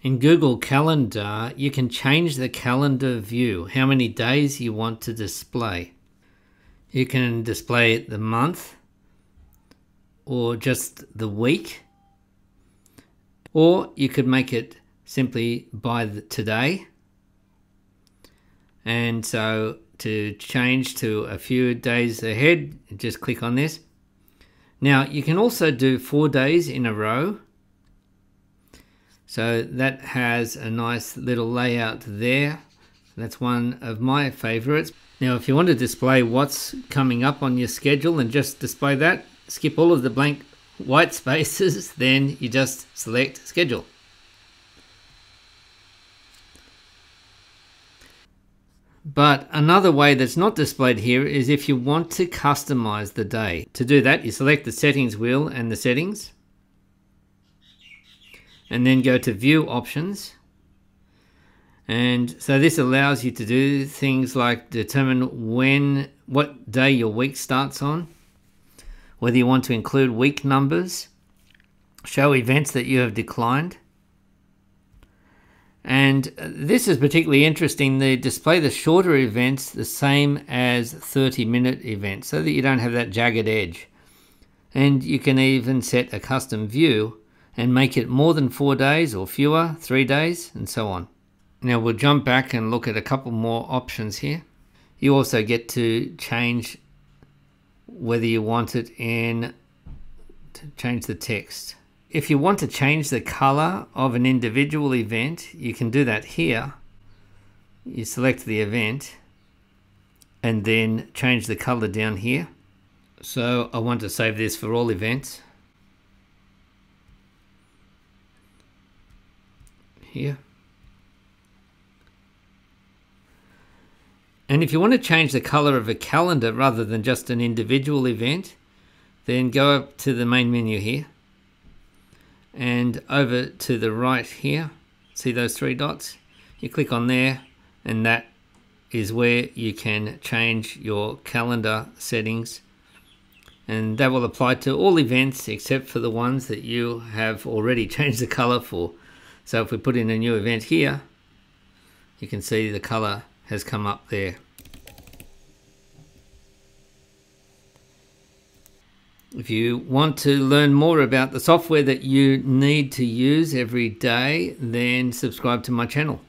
In Google Calendar, you can change the calendar view, how many days you want to display. You can display the month or just the week, or you could make it simply by the today. And so to change to a few days ahead, just click on this. Now you can also do four days in a row so that has a nice little layout there. That's one of my favorites. Now if you want to display what's coming up on your schedule and just display that, skip all of the blank white spaces, then you just select schedule. But another way that's not displayed here is if you want to customize the day. To do that, you select the settings wheel and the settings and then go to view options. And so this allows you to do things like determine when what day your week starts on whether you want to include week numbers show events that you have declined. And this is particularly interesting they display the shorter events the same as 30 minute events so that you don't have that jagged edge. And you can even set a custom view and make it more than four days or fewer, three days, and so on. Now we'll jump back and look at a couple more options here. You also get to change whether you want it in to change the text. If you want to change the color of an individual event, you can do that here. You select the event and then change the color down here. So I want to save this for all events. Here. And if you want to change the color of a calendar rather than just an individual event, then go up to the main menu here and over to the right here. See those three dots? You click on there and that is where you can change your calendar settings and that will apply to all events except for the ones that you have already changed the color for. So if we put in a new event here, you can see the color has come up there. If you want to learn more about the software that you need to use every day, then subscribe to my channel.